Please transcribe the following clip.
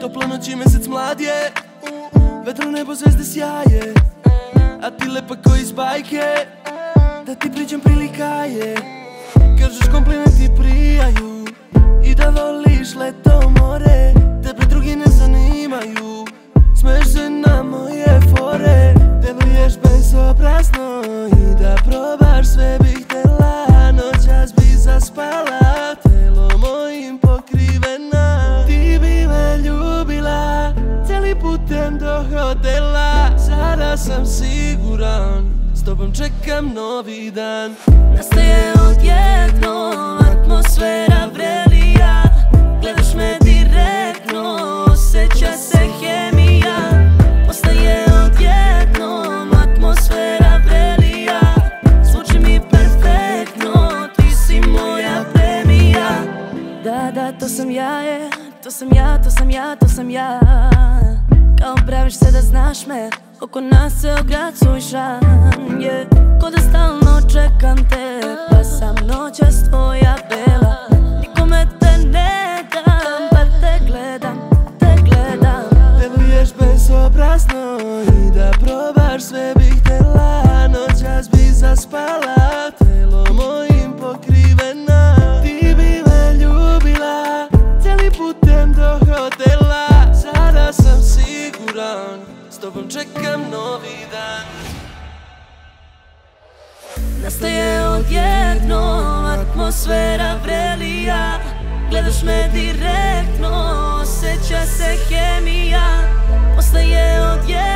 Topla noć i mesec mlad je. Vetro nebo zvezde sjaje. A ti lepa ko iz bajke Da ti pričam prilika je. Kažeš komplimenti prijaju I da voliš leto more. Tebe drugi ne zanimaju Smeješ se na moje fore. Deluješ bezobrazno I da probaš sve do hotela Sada sam siguran. S tobom čekam novi dan. Nastaje odjednom atmosfera vrelija. Gledaš me direktno, osjeća se hemija. Postaje odjednom atmosfera vrelija. Zvuči mi perfektno, ti si moja premija. Da, da, to sam ja, je, to sam ja, to sam ja, to sam ja Kao praviš se da znaš me Oko nas se grad sušan. Ko da stalno čekam te Pa sam noćas tvoja tobom čekam novi dan. Nastaje odjednom atmosfera vrelija. Gledaš me direktno, osjeća se hemija. Atmosfera vrelija